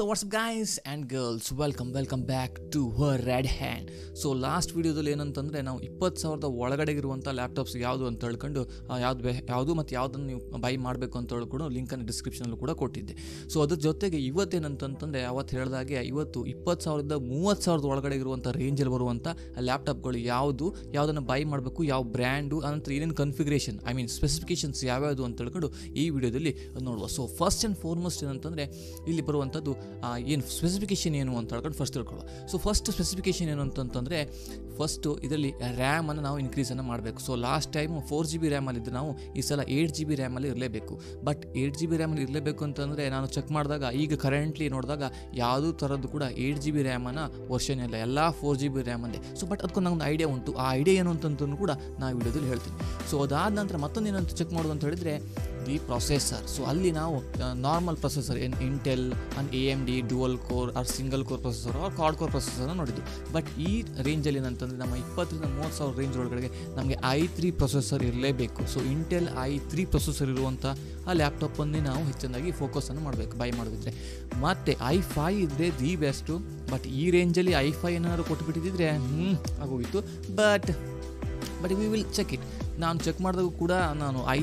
So what's guys and girls welcome welcome back to her red hand so last ವೀಡಿಯೋದಲ್ಲಿ ಏನಂತಂದರೆ ನಾವು ಇಪ್ಪತ್ತು ಸಾವಿರದ ಒಳಗಡೆ ಇರುವಂಥ ಲ್ಯಾಪ್ಟಾಪ್ಸ್ ಯಾವುದು ಅಂತ ಹೇಳ್ಕೊಂಡು ಯಾವ್ದು ಬೆ ಯಾವುದು ಮತ್ತು ಯಾವುದನ್ನು ನೀವು ಬೈ ಮಾಡಬೇಕು ಅಂತ ಹೇಳ್ಕೊಂಡು ಲಿಂಕನ್ನು ಡಿಸ್ಕ್ರಿಪ್ಷನಲ್ಲೂ ಕೂಡ ಕೊಟ್ಟಿದ್ದೆ. ಸೊ ಅದ್ರ ಜೊತೆಗೆ ಇವತ್ತೇನಂತಂತಂದರೆ ಅವತ್ತು ಹೇಳಿದಾಗೆ ಇವತ್ತು ಇಪ್ಪತ್ತು ಸಾವಿರದ ಮೂವತ್ತು ಸಾವಿರದ ಒಳಗಡೆ ಇರುವಂಥ ರೇಂಜಲ್ಲಿ ಬರುವಂಥ ಲ್ಯಾಪ್ಟಾಪ್ಗಳು ಯಾವುದು, ಯಾವುದನ್ನು ಬೈ ಮಾಡಬೇಕು, ಯಾವ ಬ್ರ್ಯಾಂಡು ಅನಂತರ ಏನೇನು ಕನ್ಫಿಗ್ರೇಷನ್ ಐ ಮೀನ್ ಸ್ಪೆಸಿಫಿಕೇಷನ್ಸ್ ಯಾವ್ಯಾವುದು ಅಂತ ಹೇಳ್ಕೊಂಡು ಈ ವಿಡಿಯೋದಲ್ಲಿ ನೋಡುವ. ಸೊ ಫಸ್ಟ್ ಆ್ಯಂಡ್ ಫಾರ್ಮೋಸ್ಟ್ ಏನಂತಂದರೆ ಇಲ್ಲಿ ಬರುವಂಥದ್ದು ಏನು ಸ್ಪೆಸಿಫಿಕೇಷನ್ ಏನು ಅಂತ ಹೇಳ್ಕೊಂಡು ಫಸ್ಟ್ ತಿಳ್ಕೊಳ್ಳೋ ಸೊ ಫಸ್ಟ್ ಸ್ಪೆಸಿಫಿಕೇಷನ್ ಏನು ಅಂತಂತಂದರೆ ಫಸ್ಟು ಇದರಲ್ಲಿ ರ್ಯಾಮನ್ನು ನಾವು ಇನ್ಕ್ರೀಸನ್ನು ಮಾಡಬೇಕು. So last time four G B ರ್ಯಾಮಲ್ಲಿದ್ದು ನಾವು ಈ ಸಲ ಏಯ್ಟ್ ಜಿ ಬಿ ರ್ಯಾಮಲ್ಲಿ ಇರಲೇಬೇಕು. ಬಟ್ ಏಯ್ಟ್ ಜಿ ಬಿ ರ್ಯಾಮಲ್ಲಿ ಇರಲೇಬೇಕು ಅಂತಂದರೆ ನಾನು ಚೆಕ್ ಮಾಡಿದಾಗ, ಈಗ ಕರೆಂಟ್ಲಿ ನೋಡಿದಾಗ ಯಾವುದೂ ಥರದ್ದು ಕೂಡ ಏಯ್ಟ್ ಜಿ ಬಿ ರ್ಯಾಮನ್ನು ವರ್ಷನ್ ಇಲ್ಲ. ಎಲ್ಲ ಫೋರ್ ಜಿ ಬಿ ರ್ಯಾಮಲ್ಲೇ ಸೊ ಬಟ್ ಅದಕ್ಕೊಂದು ನಂಗೊಂದು ಐಡಿಯಾ ಉಂಟು. ಆ ಐಡಿಯಾ ಏನು ಅಂತಂತೂ ಕೂಡ ನಾನು ವಿಡಿಯೋದಲ್ಲಿ ಹೇಳ್ತೀನಿ. ಸೊ ಅದಾದ ನಂತರ ಮತ್ತೊಂದು ಏನಂತ ಚೆಕ್ ಮಾಡೋದು ಅಂತ ಹೇಳಿದರೆ ದಿ ಪ್ರೊಸೆಸರ್ ಸೊ ಅಲ್ಲಿ ನಾವು ನಾರ್ಮಲ್ ಪ್ರೊಸೆಸರ್ ಏನು Intel and A M D dual core or single core processor or quad core ಪ್ರೊಸೆಸರ್ನ ನೋಡಿದ್ದು ಬಟ್ ಈ ರೇಂಜಲ್ಲಿ ಏನಂತಂದರೆ ನಮ್ಮ ಇಪ್ಪತ್ತರಿಂದ ಮೂವತ್ತು ಸಾವಿರ ರೇಂಜ್ ಒಳಗಡೆ ನಮಗೆ ಐ ತ್ರೀ ಪ್ರೊಸೆಸರ್ ಇರಲೇಬೇಕು. So Intel i three processor ಇರುವಂಥ ಆ ಲ್ಯಾಪ್ಟಾಪನ್ನೇ ನಾವು ಹೆಚ್ಚಿನದಾಗಿ ಫೋಕಸನ್ನು ಮಾಡಬೇಕು ಬೈ ಮಾಡೋದಿದ್ರೆ. ಮತ್ತು ಐ ಫೈ ಇದ್ದರೆ ದಿ ಬೆಸ್ಟು ಬಟ್ ಈ ರೇಂಜಲ್ಲಿ ಐ ಫೈ ಏನಾದ್ರು ಕೊಟ್ಟುಬಿಟ್ಟಿದ್ರೆ ಹ್ಞೂ ಆಗೋಗಿತ್ತು. But but we will check it ನಾನು ಚೆಕ್ ಮಾಡಿದಾಗ ಕೂಡ ನಾನು ಐ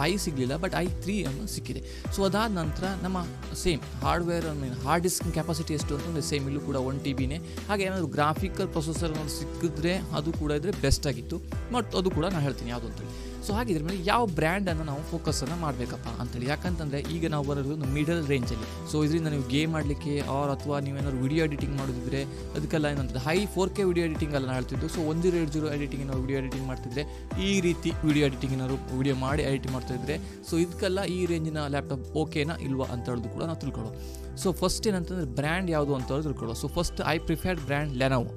ಫೈ ಸಿಗಲಿಲ್ಲ ಬಟ್ ಐ ತ್ರೀ ಅನ್ನು ಸಿಕ್ಕಿದೆ. ಸೊ ಅದಾದ ನಂತರ ನಮ್ಮ same hardware mean hard disk capacity ಎಷ್ಟು ಅಂತಂದರೆ ಸೇಮ್ ಇಲ್ಲೂ ಕೂಡ ಒನ್ ಟಿ ಬಿನೇ ಹಾಗೆ ಏನಾದರೂ ಗ್ರಾಫಿಕಲ್ ಪ್ರೊಸೆಸರ್ ಸಿಕ್ಕಿದ್ರೆ ಅದು ಕೂಡ ಇದ್ದರೆ ಬೆಸ್ಟ್ ಆಗಿತ್ತು. ಮತ್ತು ಅದು ಕೂಡ ನಾನು ಹೇಳ್ತೀನಿ ಯಾವುದು ಅಂತೇಳಿ ಸೊ ಹಾಗಿದ್ರ ಮೇಲೆ ಯಾವ ಬ್ರ್ಯಾಂಡನ್ನು ನಾವು ಫೋಕಸನ್ನು ಮಾಡಬೇಕಪ್ಪ ಅಂತೇಳಿ. ಯಾಕಂತಂದರೆ ಈಗ ನಾವು ಬರೋದು ಒಂದು ಮಿಡಲ್ ರೇಂಜಲ್ಲಿ ಸೊ ಇದರಿಂದ ನೀವು ಗೇಮ್ ಮಾಡಲಿಕ್ಕೆ ಆರ್ ಅಥವಾ ನೀವೇನಾದ್ರು ವಿಡಿಯೋ ಎಡಿಟಿಂಗ್ ಮಾಡೋದಿದ್ರೆ ಅದಕ್ಕೆಲ್ಲ ಏನಂತಂದ್ರೆ high four K video editing ಎಲ್ಲ ಹೇಳ್ತಿದ್ದು. ಸೊ ಒಂದು ಎರಡು ಜೀರೋ ಎಡಿಟಿಂಗ್ ಏನಾದ್ರು ವಿಡಿಯೋ ಎಡಿಟಿಂಗ್ ಮಾಡ್ತಿದ್ರೆ ಈ ರೀತಿ ವಿಡಿಯೋ ಎಡಿಟಿಂಗ್ ಏನಾದ್ರು ವಿಡಿಯೋ ಮಾಡಿ ಎಡಿಟ್ ಮಾಡ್ತಾಯಿದ್ರೆ ಸೊ ಇದಕ್ಕೆಲ್ಲ ಈ ರೇಂಜಿನ ಲ್ಯಾಪ್ಟಾಪ್ ಓಕೆನಾ ಇಲ್ವಾ ಅಂತ ಹೇಳೋದು ಕೂಡ ನಾವು ತಿಳ್ಕೊಳ್ಳೋ ಸೊ ಫಸ್ಟ್ ಏನಂತಂದ್ರೆ ಬ್ರ್ಯಾಂಡ್ ಯಾವುದು ಅಂತ ಹೇಳಿದ್ರು ಕೂಡ so first I preferred brand Lenovo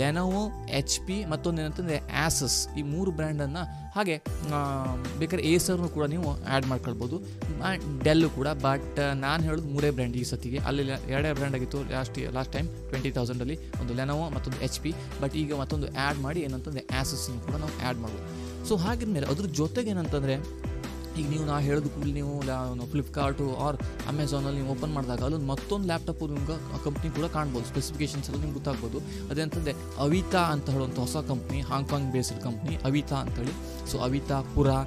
Lenovo H P ಮತ್ತೊಂದು ಏನಂತಂದರೆ ಆ್ಯಸಸ್ ಈ ಮೂರು ಬ್ರ್ಯಾಂಡನ್ನು ಹಾಗೆ ಬೇಕಾದ್ರೆ ಏಸರ್ನು ಕೂಡ ನೀವು ಆ್ಯಡ್ ಮಾಡ್ಕೊಳ್ಬೋದು. ಡೆಲ್ಲು ಕೂಡ ಬಟ್ ನಾನು ಹೇಳೋದು ಮೂರೇ ಬ್ರ್ಯಾಂಡ್ ಈ ಸತಿಗೆ. ಅಲ್ಲಿ ಎರಡೇ ಬ್ರ್ಯಾಂಡ್ ಆಗಿತ್ತು ಲಾಸ್ಟ್ ಲಾಸ್ಟ್ ಟೈಮ್ ಟ್ವೆಂಟಿ ತೌಸಂಡಲ್ಲಿ ಒಂದು ಲೆನೋವೋ ಮತ್ತೊಂದು ಎಚ್ ಪಿ ಬಟ್ ಈಗ ಮತ್ತೊಂದು ಆ್ಯಡ್ ಮಾಡಿ ಏನಂತಂದರೆ ಆ್ಯಸಸ್ಸನ್ನು ಕೂಡ ನಾವು ಆ್ಯಡ್ ಮಾಡ್ಬೋದು. ಸೊ ಹಾಗಿದ್ಮೇಲೆ ಅದ್ರ ಜೊತೆಗೆ ಏನಂತಂದರೆ ಈಗ ನೀವು ನಾ ಹೇಳಿದ ಕೂಡಲೇ ನೀವು ಫ್ಲಿಪ್ಕಾರ್ಟು ಆರ್ ಅಮೆಝಾನಲ್ಲಿ ನೀವು ಓಪನ್ ಮಾಡಿದಾಗ ಅಲ್ಲೊಂದು ಮತ್ತೊಂದು ಲ್ಯಾಪ್ಟಾಪ್ ನಿಮ್ಗೆ ಕಂಪ್ನಿ ಕೂಡ ಕಾಣ್ಬೋದು. ಸ್ಪೆಸಿಫಿಕೇಶನ್ಸ್ ಎಲ್ಲ ನಿಮ್ಗೆ ಗೊತ್ತಾಗ್ಬೋದು. ಅದೇಂತಂದರೆ ಅವಿತಾ ಅಂತ ಹೇಳುವಂಥ ಹೊಸ company Hong Kong based company Avita ಅಂತೇಳಿ ಸೊ ಅವಿತಾ ಪುರಾ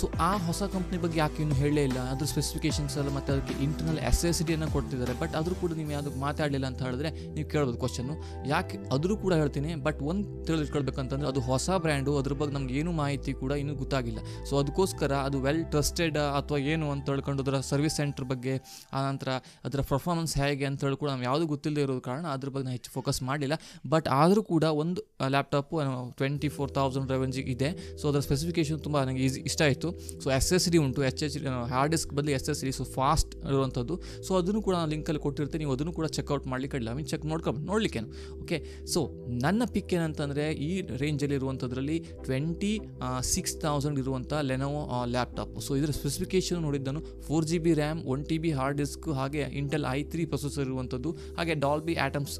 ಸೊ ಆ ಹೊಸ ಕಂಪ್ನಿ ಬಗ್ಗೆ ಯಾಕೆ ಇನ್ನು ಹೇಳಲೇ ಇಲ್ಲ? ಅದ್ರ ಸ್ಪೆಸಿಫಿಕೇಷನ್ಸ್ ಎಲ್ಲ ಮತ್ತು ಅದಕ್ಕೆ ಇಂಟರ್ನಲ್ ಎಸೆಸಿಟಿಯನ್ನು ಕೊಡ್ತಿದ್ದಾರೆ. ಬಟ್ ಆದರೂ ಕೂಡ ನೀವು ಯಾವುದಕ್ಕೆ ಮಾತಾಡಲಿಲ್ಲ ಅಂತ ಹೇಳಿದ್ರೆ ನೀವು ಕೇಳ್ಬೋದು ಕ್ವಶನ್ನು ಯಾಕೆ ಅದರೂ ಕೂಡ ಹೇಳ್ತೀನಿ ಬಟ್ ಒಂದು ತಿಳಿದುಕೊಳ್ಬೇಕಂತಂದ್ರೆ ಅದು ಹೊಸ ಬ್ರ್ಯಾಂಡು ಅದ್ರ ಬಗ್ಗೆ ನಮ್ಗೆ ಏನು ಮಾಹಿತಿ ಕೂಡ ಇನ್ನೂ ಗೊತ್ತಾಗಿಲ್ಲ. ಸೊ ಅದಕ್ಕೋಸ್ಕರ ಅದು ವೆಲ್ ಟ್ರಸ್ಟೆಡ್ ಅಥವಾ ಏನು ಅಂತ ಹೇಳ್ಕೊಂಡು ಅದರ ಸರ್ವಿಸ್ ಸೆಂಟರ್ ಬಗ್ಗೆ, ಆ ನಂತರ ಅದರ ಪರ್ಫಾರ್ಮೆನ್ಸ್ ಹೇಗೆ ಅಂತ ಹೇಳಿ ಕೂಡ ನಾವು ಯಾವುದು ಗೊತ್ತಿಲ್ಲದೆ ಇರೋದು ಕಾರಣ ಅದ್ರ ಬಗ್ಗೆ ನಾನು ಹೆಚ್ಚು ಫೋಕಸ್ ಮಾಡಿಲ್ಲ ಬಟ್ ಆದರೂ ಕೂಡ ಒಂದು ಲ್ಯಾಪ್ಟಾಪು ಟ್ವೆಂಟಿ ಫೋರ್ ತೌಸಂಡ್ ರೆವೆಂಜಿಗೆ ಇದೆ. ಸೊ ಅದರ ಸ್ಪೆಸಿಫಿಕೇಷನ್ ತುಂಬ ನನಗೆ ಈಸಿ ಇಷ್ಟ ಆಯಿತು. ಸೊ ಎಸ್ ಎಸ್ ಡಿ ಉಂಟು. ಎಚ್ ಎಚ್ ಹಾರ್ಡ್ ಡಿಸ್ಕ್ ಬದಲು S S D so fast ಇರುವಂಥದ್ದು. ಸೊ ಅದನ್ನು ಕೂಡ ನಾನು ಲಿಂಕಲ್ಲಿ ಕೊಟ್ಟಿರ್ತೀನಿ. ನೀವು ಅದನ್ನು ಕೂಡ ಚೆಕ್ಔಟ್ ಮಾಡಲಿಕ್ಕೆ ಇಲ್ಲ ಮೀನ್ ಚೆಕ್ ನೋಡ್ಕೊಂಡು ನೋಡ್ಲಿಕ್ಕೆ ಓಕೆ ಸೊ ನನ್ನ ಪಿಕ್ ಏನಂತಂದರೆ, ಈ ರೇಂಜಲ್ಲಿ ಇರುವಂಥದ್ರಲ್ಲಿ ಟ್ವೆಂಟಿ ಸಿಕ್ಸ್ ತೌಸಂಡ್ ಇರುವಂಥ ಲೆನೋವೋ ಲ್ಯಾಪ್ಟಾಪ್ ಸೊ ಇದರ specification ನೋಡಿದ್ದನು four G B RAM one T B hard disk ಹಾಗೆ ಇಂಟೆಲ್ ಐ ತ್ರೀ ಪ್ರೊಸೆಸರ್ ಇರುವಂಥದ್ದು, ಹಾಗೆ ಡಾಲ್ಬಿ ಆಟಮ್ಸ್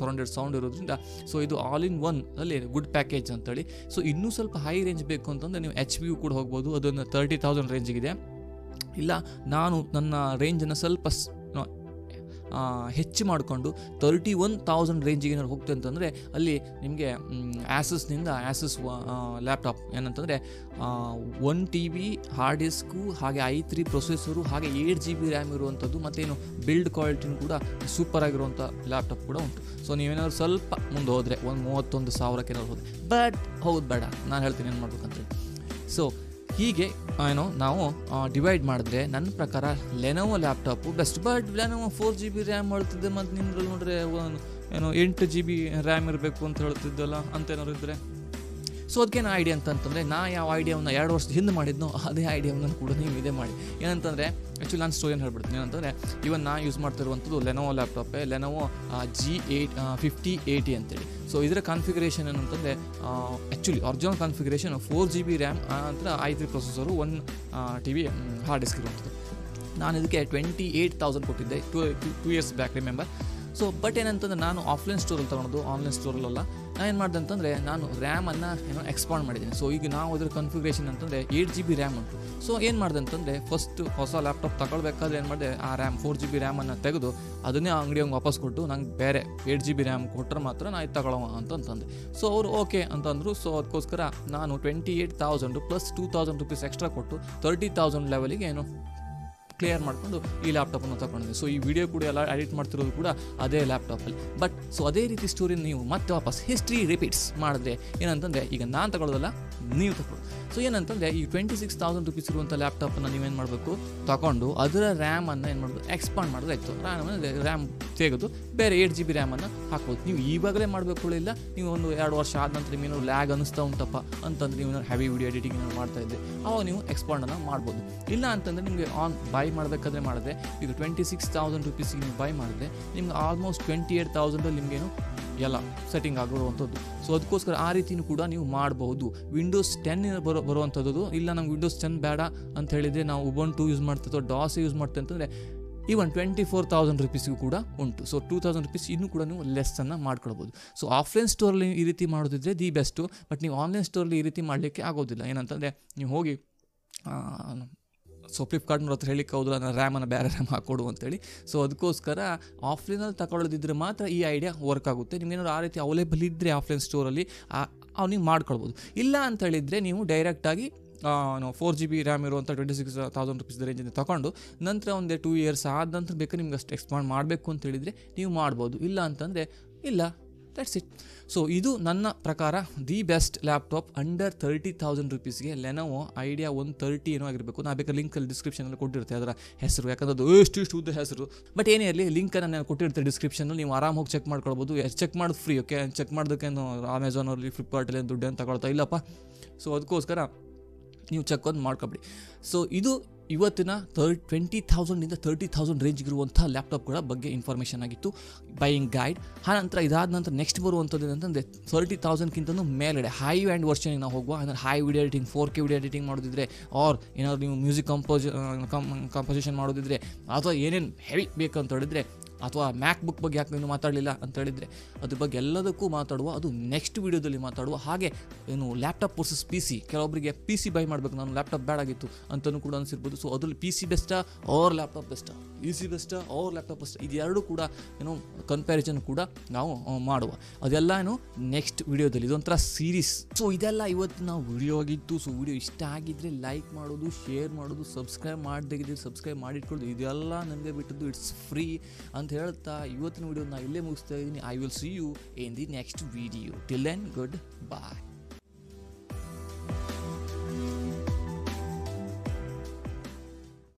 ಸರೌಂಡೆಡ್ ಸೌಂಡ್ ಇರೋದ್ರಿಂದ ಸೊ ಇದು ಆಲ್ ಇನ್ ಒನ್ ಅಲ್ಲಿ ಗುಡ್ ಪ್ಯಾಕೇಜ್ ಅಂತೇಳಿ. ಸೊ ಇನ್ನೂ ಸ್ವಲ್ಪ ಹೈ ರೇಂಜ್ ಬೇಕು ಅಂತಂದರೆ, ನೀವು ಎಚ್ ಪಿ ಯು ಕೂಡ ಹೋಗ್ಬೋದು ಅದನ್ನು ತರ್ಟಿ ತೌಸಂಡ್ ರೇಂಜಿಗಿದೆ ಇಲ್ಲ, ನಾನು ನನ್ನ ರೇಂಜನ್ನು ಸ್ವಲ್ಪ ಹೆಚ್ಚು ಮಾಡಿಕೊಂಡು ತರ್ಟಿ ಒನ್ ತೌಸಂಡ್ ರೇಂಜಿಗೆ ಏನಾದ್ರು ಹೋಗ್ತೇವೆ ಅಂತಂದರೆ ಅಲ್ಲಿ ನಿಮಗೆ ಆ್ಯಸಸ್ನಿಂದ ಆ್ಯಸಸ್ ಲ್ಯಾಪ್ಟಾಪ್ ಏನಂತಂದರೆ one T B hard disk ಹಾಗೆ ಐ ತ್ರೀ ಪ್ರೊಸೆಸರು ಹಾಗೆ ಏಟ್ ಜಿ ಬಿ ರ್ಯಾಮ್ ಇರುವಂಥದ್ದು ಮತ್ತೇನು ಬಿಲ್ಡ್ ಕ್ವಾಲಿಟಿನೂ ಕೂಡ ಸೂಪರ್ ಆಗಿರುವಂಥ ಲ್ಯಾಪ್ಟಾಪ್ ಕೂಡ ಉಂಟು. ಸೊ ನೀವೇನಾದ್ರು ಸ್ವಲ್ಪ ಮುಂದೆ ಹೋದರೆ, ಒಂದು ಮೂವತ್ತೊಂದು ಸಾವಿರಕ್ಕೆ ಏನಾದ್ರು ಹೋದರೆ ಬಟ್ ಹೌದು ಬೇಡ, ನಾನು ಹೇಳ್ತೀನಿ ಏನು ಮಾಡ್ಬೇಕಂತ ಸೊ ಹೀಗೆ, ಏನೋ, ನಾವು ಡಿವೈಡ್ ಮಾಡಿದ್ರೆ ನನ್ನ ಪ್ರಕಾರ Lenovo laptop best but Lenovo four G B RAM ಹೇಳ್ತಿದ್ದೆ ಮತ್ತು ನಿಮ್ದ್ರಲ್ಲಿ ನೋಡ್ರೆ ಏನೋ, ಎಂಟು ಜಿ ಬಿ ರ್ಯಾಮ್ ಇರಬೇಕು ಅಂತ ಹೇಳ್ತಿದ್ದಲ್ಲ ಅಂತೇನಾದ್ರು ಇದ್ದರೆ ಸೊ ಅದಕ್ಕೇನು ಐಡಿಯಾ ಅಂತಂತಂದರೆ, ನಾ ಯಾವ ಐಡಿಯಾವನ್ನು ಎರಡು ವರ್ಷದ ಹಿಂದೆ ಮಾಡಿದ್ನೋ, ಅದೇ ಐಡಿಯಾವನ್ನು ಕೂಡ ನೀವು ಇದೇ ಮಾಡಿ. ಏನಂತಂದರೆ ಆ್ಯಕ್ಚುಲಿ ನಾನು ಸ್ಟೋರಿಯನ್ನು ಹೇಳ್ಬಿಡ್ತೀನಿ. ಏನಂತಂದರೆ ಇವನ್ ನಾ ಯೂಸ್ ಮಾಡ್ತಿರುವಂಥದ್ದು Lenovo ಲ್ಯಾಪ್ಟಾಪೇ Lenovo G eight fifty eighty ಅಂತೇಳಿ. ಸೊ ಇದರ ಕಾನ್ಫಿಗರೇಷನ್ ಏನಂತಂದರೆ actually original configuration four G B RAM ನಂತರ i three processor one T B hard disk ಇರುವಂಥದ್ದು. ನಾನು ಇದಕ್ಕೆ ಟ್ವೆಂಟಿ ಏಯ್ಟ್ ತೌಸಂಡ್ ಕೊಟ್ಟಿದ್ದೆ two two years back remember so but ಏನಂತಂದ್ರೆ ನಾನು ಆಫ್ಲೈನ್ ಸ್ಟೋರಲ್ಲಿ ತೊಗೊಂಡು ಆನ್ಲೈನ್ ಸ್ಟೋರಲ್ಲ ನಾನು ಏನು ಮಾಡಿದೆ ಅಂತಂದರೆ, ನಾನು ರ್ಯಾಮನ್ನು ಏನೋ ಎಕ್ಸ್ಪಾಂಡ್ ಮಾಡಿದ್ದೀನಿ. ಸೊ ಈಗ ನಾವು ಅದರ ಕನ್ಫಿಗ್ರೇಷನ್ ಅಂತಂದರೆ ಏಯ್ಟ್ ಜಿ ಬಿ ರ್ಯಾಮ್ ಉಂಟು. ಸೊ ಏನು ಮಾಡಿದೆ ಅಂತಂದರೆ ಫಸ್ಟ್ ಹೊಸ ಲ್ಯಾಪ್ಟಾಪ್ ತಗೊಳ್ಬೇಕಾದ್ರೆ ಏನು ಮಾಡಿದೆ, ಆ ರ್ಯಾಮ್ ಫೋರ್ ಜಿ ಬಿ ರ್ಯಾಮನ್ನು ತೆಗೆದು ಅದನ್ನೇ ಅಂಗಡಿಯಂಗೆ ವಾಪಸ್ ಕೊಟ್ಟು ನಂಗೆ ಬೇರೆ ಏಯ್ಟ್ ಜಿ ಬಿ ರ್ಯಾಮ್ ಕೊಟ್ಟರೆ ಮಾತ್ರ ನಾನು ಇದು ಅಂತಂತಂದೆ ಸೊ ಅವರು ಓಕೆ ಅಂತಂದರು. ಸೊ ಅದಕ್ಕೋಸ್ಕರ ನಾನು twenty eight thousand plus two thousand rupees extra ಕೊಟ್ಟು ತರ್ಟಿ ತೌಸಂಡ್ ಲೆವೆಲಿಗೆ ಏನು ಕ್ಲಿಯರ್ ಮಾಡ್ಕೊಂಡು ಈ ಲ್ಯಾಪ್ಟಾಪನ್ನು ತಗೊಂಡಿದ್ದೆ ಸೊ ಈ ವಿಡಿಯೋ ಕೂಡ ಎಲ್ಲ ಎಡಿಟ್ ಮಾಡ್ತಿರೋದು ಕೂಡ ಅದೇ ಲ್ಯಾಪ್ಟಾಪಲ್ಲಿ ಬಟ್ ಸೊ ಅದೇ ರೀತಿ ಸ್ಟೋರಿ ನೀವು ಮತ್ತೆ ವಾಪಸ್ ಹಿಸ್ಟ್ರಿ ರಿಪೀಟ್ಸ್ ಮಾಡಿದ್ರೆ ಏನಂತಂದರೆ, ಈಗ ನಾನು ತಗೊಳ್ಳೋದಲ್ಲ, ನೀವು ತಗೊಳ್ಳೋದು. ಸೊ ಏನಂತಂದರೆ, ಈ ಟ್ವೆಂಟಿ ಸಿಕ್ಸ್ ತೌಸಂಡ್ ರುಪೀಸ್ ಇರುವಂಥ ಲ್ಯಾಪ್ಟಾಪನ್ನು ನೀವೇನು ಮಾಡಬೇಕು? ತಗೊಂಡು ಅದರ ರ್ಯಾಮನ್ನು ಏನು ಮಾಡ್ಬೋದು ಎಕ್ಸ್ಪಾಂಡ್ ಮಾಡಿದ್ರಾಯ್ತು ರ್ಯಾಮ್ ರ್ಯಾಮ್ ತೆಗೆದು ಬೇರೆ ಏಟ್ ಜಿ ಬಿ ರ್ಯಾಮನ್ನು ಹಾಕ್ಬೋದು. ನೀವು ಈವಾಗಲೇ ಮಾಡಬೇಕು ಇಲ್ಲ. ನೀವು ಒಂದು ಎರಡು ವರ್ಷ ಆದ ನಂತರ ನೀವು ಲ್ಯಾಗ್ ಅನಿಸ್ತಾ ಉಂಟಪ್ಪ ಅಂತಂದ್ರೆ ನೀವು ಹೆವಿ ವಿಡಿಯೋ ಎಡಿಟಿಂಗ್ ಮಾಡ್ತಾ ಇದ್ದೆ ಅವಾಗ ನೀವು ಎಕ್ಸ್ಪಾಂಡನ್ನು ಮಾಡ್ಬೋದು. ಇಲ್ಲ ಅಂತಂದರೆ ನಿಮಗೆ ಆನ್ ಬೈ ಮಾಡಬೇಕಾದ್ರೆ ಮಾಡಿದೆ. ಇದು ಟ್ವೆಂಟಿ ಸಿಕ್ಸ್ ತೌಸಂಡ್ ರುಪೀಸಿಗೆ ನೀವು ಬೈ ಮಾಡಿದ್ರೆ ನಿಮ್ಗೆ ಆಲ್ಮೋಸ್ಟ್ ಟ್ವೆಂಟಿ ಏಯ್ಟ್ ತೌಸಂಡಲ್ಲಿ ನಿಮಗೇನು ಎಲ್ಲ ಸೆಟ್ಟಿಂಗ್ ಆಗಿರುವಂಥದ್ದು ಸೊ ಅದಕ್ಕೋಸ್ಕರ ಆ ರೀತಿಯೂ ಕೂಡ ನೀವು ಮಾಡಬಹುದು. ವಿಂಡೋಸ್ ಟೆನ್ ಬರೋ, ಬರುವಂಥದ್ದು. ಇಲ್ಲ ನಮ್ಗೆ ವಿಂಡೋಸ್ ಟೆನ್ ಬೇಡ ಅಂತ ಹೇಳಿದರೆ ನಾವು ಒಬನ್ ಟು ಯೂಸ್ ಅಥವಾ ಡಾಸ್ ಯೂಸ್ ಮಾಡ್ತೇವೆ ಅಂತಂದರೆ ಈವನ್ ಟ್ವೆಂಟಿ ಫೋರ್ ತೌಸಂಡ್ ರುಪೀಸ್ಗೂ ಕೂಡ ಉಂಟು. ಸೊ ಟೂ ತೌಸಂಡ್ ರುಪೀಸ್ ಇನ್ನೂ ಕೂಡ ನೀವು ಲೆಸ್ಸನ್ನು ಮಾಡ್ಕೊಳ್ಬೋದು ಸೊ ಆಫ್ಲೈನ್ ಸ್ಟೋರಲ್ಲಿ ಈ ರೀತಿ ಮಾಡೋದಿದ್ರೆ ದಿ ಬೆಸ್ಟು ಬಟ್ ನೀವು ಆನ್ಲೈನ್ ಸ್ಟೋರಲ್ಲಿ ಈ ರೀತಿ ಮಾಡಲಿಕ್ಕೆ ಆಗೋದಿಲ್ಲ. ಏನಂತಂದರೆ ನೀವು ಹೋಗಿ ಸೊ ಫ್ಲಿಪ್ಕಾರ್ಟ್ನವ್ರ ಹತ್ರ ಹೇಳಿಕ್ಕೆ ಹೋದ್ರೆ ನಾನು ರ್ಯಾಮನ್ನು ಬೇರೆ ರ್ಯಾಮ್ ಹಾಕೊಡು ಅಂತೇಳಿ. ಸೊ ಅದಕ್ಕೋಸ್ಕರ ಆಫ್ಲೈನಲ್ಲಿ ತಗೊಳ್ಳೋದಿದ್ರೆ ಮಾತ್ರ ಈ ಐಡಿಯಾ ವರ್ಕ್ ಆಗುತ್ತೆ. ನಿಮ್ಗೇನಾದ್ರು ಆ ರೀತಿ ಅವೈಲೇಬಲ್ ಇದ್ದರೆ ಆಫ್ಲೈನ್ ಸ್ಟೋರಲ್ಲಿ ಅವ್ನಿಗೆ ಮಾಡ್ಕೊಳ್ಬೋದು. ಇಲ್ಲ ಅಂತ ಹೇಳಿದರೆ ನೀವು ಡೈರೆಕ್ಟಾಗಿ ಫೋರ್ ಜಿ ಬಿ ರ್ಯಾಮ್ ಇರುವಂಥ ಟ್ವೆಂಟಿ ಸಿಕ್ಸ್ ತೌಸಂಡ್ ರುಪೀಸ್ ರೇಂಜಿಂದ ತಗೊಂಡು ನಂತರ ಒಂದೇ ಟೂ ಇಯರ್ಸ್ ಆದ ನಂತರ ಬೇಕಾದ್ರೆ ನಿಮ್ಗೆ ಅಷ್ಟು ಎಕ್ಸ್ಪಾಂಡ್ ಮಾಡಬೇಕು ಅಂತ ಹೇಳಿದರೆ ನೀವು ಮಾಡ್ಬೋದು. ಇಲ್ಲ ಅಂತಂದರೆ, ಇಲ್ಲ. ದಟ್ಸ್ ಇಟ್ ಸೊ ಇದು ನನ್ನ ಪ್ರಕಾರ the best laptop under thirty thousand ರುಪೀಸ್ಗೆ Lenovo idea one thirty ಏನೋ ಆಗಿರಬೇಕು. ನಾ ಬೇಕಾದ್ರೆ ಲಿಂಕಲ್ಲಿ ಡಿಸ್ಕ್ರಿಪ್ಷನಲ್ಲಿ ಕೊಟ್ಟಿರ್ತೆ ಅದರ ಹೆಸರು. ಯಾಕಂದ್ರೆ ಅದು ಎಷ್ಟು ಇಷ್ಟು ಉದ್ದ ಹೆಸರು. ಬಟ್ ಏನೇ ಇರಲಿ ಲಿಂಕನ್ನು ನಾನು ಕೊಟ್ಟಿರ್ತೀನಿ ಡಿಸ್ಕ್ರಿಪ್ಷನಲ್ಲಿ ನೀವು ಆರಾಮ್ ಹೋಗಿ ಚೆಕ್ ಮಾಡ್ಕೊಳ್ಬೋದು ಚೆಕ್ ಮಾಡೋದು ಫ್ರೀ ಓಕೆ ಚೆಕ್ ಮಾಡೋದಕ್ಕೇನು ಅಮೆಝಾನಲ್ಲಿ ಫ್ಲಿಪ್ಕಾರ್ಟಲ್ಲಿ ಏನು ದುಡ್ಡು ಅಂತ ತಗೊಳ್ತಾ ಇಲ್ಲಪ್ಪ ಸೊ ಅದಕ್ಕೋಸ್ಕರ ನೀವು ಚೆಕ್ ಒಂದು ಮಾಡ್ಕೊಬಿಡಿ. ಸೊ ಇದು ಇವತ್ತಿನ ತರ್ ಟ್ವೆಂಟಿ ತೌಸಂಡಿಂದ ತರ್ಟಿ ತೌಸಂಡ್ ರೇಂಜ್ಗಿರುವಂಥ ಲ್ಯಾಪ್ಟಾಪ್ಗಳ ಬಗ್ಗೆ ಇನ್ಫಾರ್ಮೇಷನ್ ಆಗಿತ್ತು ಬೈಯಿಂಗ್ ಗೈಡ್ ಆನಂತರ ಇದಾದ ನಂತರ ನೆಕ್ಸ್ಟ್ ಬರುವಂಥದ್ದು ಏನಂತಂದರೆ ತರ್ಟಿ ತೌಸಂಡ್ಗಿಂತಲೂ ಮೇಲ್ಗಡೆ ಹೈ ಆ್ಯಂಡ್ ವರ್ಷನಿಗೆ ನಾವು ಹೋಗುವ. ಅಂದರೆ high video editing four K video editing ಮಾಡೋದಿದ್ರೆ or ಏನಾದ್ರು ನೀವು ಮ್ಯೂಸಿಕ್ ಕಂಪೋಸ್ ಕಂಪೋಸಿಷನ್ ಮಾಡೋದಿದ್ರೆ, ಅಥವಾ ಏನೇನು ಹೆವಿ ಬೇಕಂತ ಹೇಳಿದ್ರೆ ಅಥವಾ ಮ್ಯಾಕ್ ಬುಕ್ ಬಗ್ಗೆ ಯಾಕೆ ನೀನು ಮಾತಾಡಲಿಲ್ಲ ಅಂತ ಹೇಳಿದರೆ, ಅದ್ರ ಬಗ್ಗೆ ಎಲ್ಲದಕ್ಕೂ ಮಾತಾಡುವ, ಅದು ನೆಕ್ಸ್ಟ್ ವೀಡಿಯೋದಲ್ಲಿ ಮಾತಾಡುವ ಹಾಗೆ ಏನು ಲ್ಯಾಪ್ಟಾಪ್ ವರ್ಸಸ್ ಪಿ ಸಿ ಕೆಲವೊಬ್ಬರಿಗೆ ಪಿ ಸಿ ಬೈ ಮಾಡಬೇಕು, ನಾನು ಲ್ಯಾಪ್ಟಾಪ್ ಬೇಡಾಗಿತ್ತು ಅಂತಲೂ ಕೂಡ ಅನಿಸಿರ್ಬೋದು. ಸೊ ಅದರಲ್ಲಿ ಪಿ ಸಿ ಬೆಸ್ಟಾ ಅವ್ರ ಲ್ಯಾಪ್ಟಾಪ್ ಬೆಸ್ಟಾ ಪಿ ಸಿ ಬೆಸ್ಟಾ ಅವ್ರ ಲ್ಯಾಪ್ಟಾಪ್ ಬೆಸ್ಟ್ ಇದೆರಡು ಕೂಡ ಏನು ಕಂಪ್ಯಾರಿಸನ್ ಕೂಡ ನಾವು ಮಾಡುವ. ಅದೆಲ್ಲ ಏನು ನೆಕ್ಸ್ಟ್ ವಿಡಿಯೋದಲ್ಲಿ ಇದೊಂಥರ ಸೀರೀಸ್ ಸೊ ಇದೆಲ್ಲ ಇವತ್ತು ನಾವು ವಿಡಿಯೋ ಆಗಿತ್ತು. ಸೊ ವಿಡಿಯೋ ಇಷ್ಟ ಆಗಿದ್ರೆ ಲೈಕ್ ಮಾಡೋದು ಶೇರ್ ಮಾಡೋದು ಸಬ್ಸ್ಕ್ರೈಬ್ ಮಾಡಿದ್ರೆ ಸಬ್ಸ್ಕ್ರೈಬ್ ಮಾಡಿಟ್ಕೊಳ್ಳೋದು ಇದೆಲ್ಲ ನನಗೆ ಬಿಟ್ಟದ್ದು ಇಟ್ಸ್ ಫ್ರೀ ಅಂತ ಹೇಳ್ತಾ ಇವತ್ತಿನ ವಿಡಿಯೋ ನಾ ಇಲ್ಲೇ ಮುಗಿಸ್ತಾ ಇದ್ದೀನಿ. I will see you in the next video till then goodbye